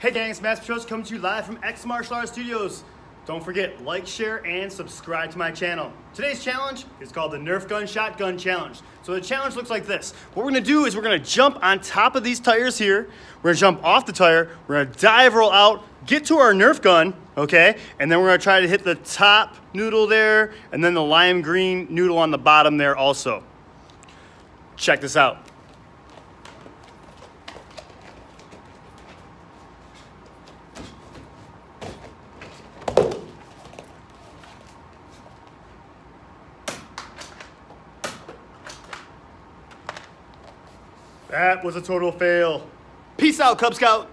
Hey gang, it's Master Petros coming to you live from X Martial Arts Studios. Don't forget, like, share, and subscribe to my channel. Today's challenge is called the Nerf Gun Shotgun Challenge. So the challenge looks like this. What we're gonna do is we're gonna jump on top of these tires here. We're gonna jump off the tire. We're gonna dive roll out, get to our Nerf gun, okay? And then we're gonna try to hit the top noodle there, and then the lime green noodle on the bottom there also. Check this out. That was a total fail. Peace out, Cub Scout.